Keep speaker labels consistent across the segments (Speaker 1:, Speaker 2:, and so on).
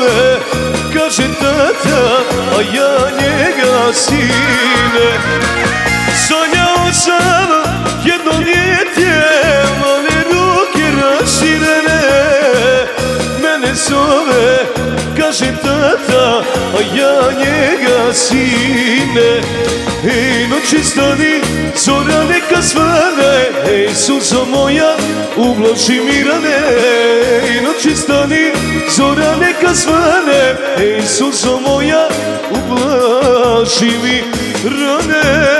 Speaker 1: zove Kaže tata, a ja njega sine. Sanjao sam jedno dijete Male ruke raširene. Mene zove, kaže tata A ja njega sine. Ej, noći stani, zora neka svane Ej, suzo moja, ublaži mirane Ej, noći stani, zora neka svane Ej, suzo moja, ublaži mi rane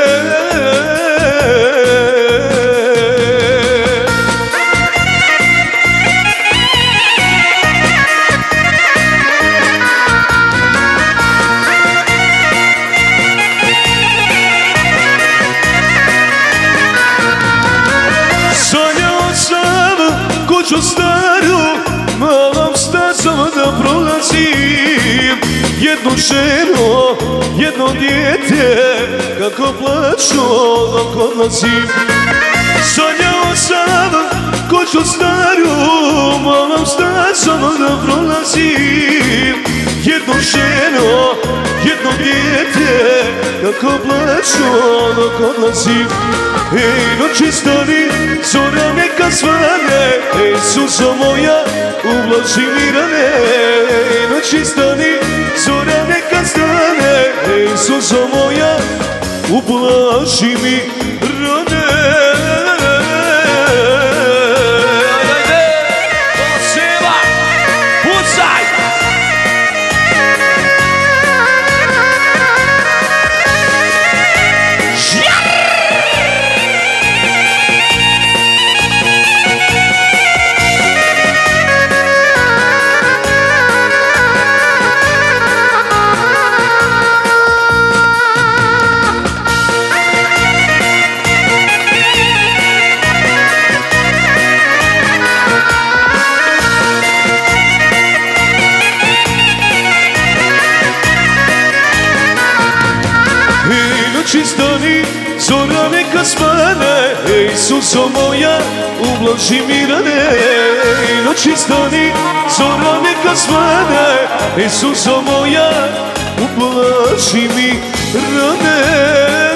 Speaker 1: kuću staru Malom stacom da prolazim. Jednu ženu, jedno dijete Kako plaću dok odlazim Sanjao sam kuću staru Malom stacom da prolazim. Jednu ženu, jedno dijete Kako plaću dok odlazim Ej, noći stani, zora neka svane Ej, suzo moja, ublaži mi rane Ej, noći stani, zora neka stane. Ej, moja, ublaži mi Ej, noći stani, zora neka svane Ej, suzo moja, ublaži mi rane. Ej, stani, zora neka svane Ej, suzo moja, ublaži mi rane